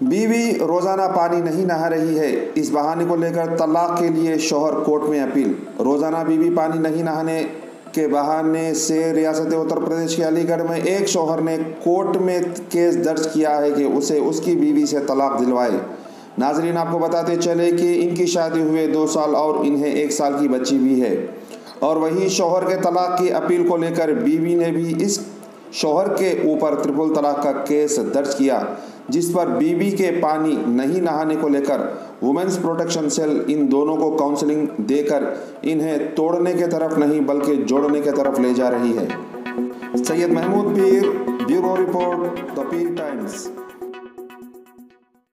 बीवी रोज़ाना पानी नहीं नहा रही है। इस बहाने को लेकर तलाक के लिए शोहर कोर्ट में अपील। रोज़ाना बीवी पानी नहीं नहाने के बहाने से रियासत उत्तर प्रदेश के अलीगढ़ में एक शोहर ने कोर्ट में केस दर्ज किया है कि उसे उसकी बीवी से तलाक दिलवाए। नाजरीन, आपको बताते चले कि इनकी शादी हुए दो साल और इन्हें एक साल की बच्ची भी है। और वही शोहर के तलाक की अपील को लेकर बीवी ने भी इस शोहर के ऊपर त्रिपुल तलाक का केस दर्ज किया। जिस पर बीबी के पानी नहीं नहाने को लेकर वुमेन्स प्रोटेक्शन सेल इन दोनों को काउंसलिंग देकर इन्हें तोड़ने के तरफ़ नहीं, बल्कि जोड़ने के तरफ़ ले जा रही है। Syed Mahmood Peer, bureau report, the Peer Times.